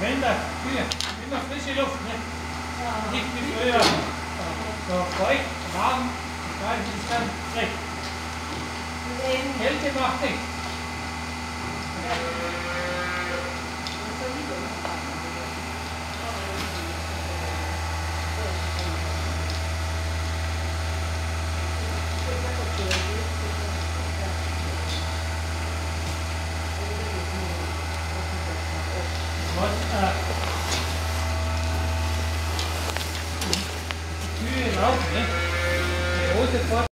Wände, hier, immer frische Luft, ne? Nicht wie früher. So feucht, warm, wie es dann schlecht. Kälte macht nichts. Thank you.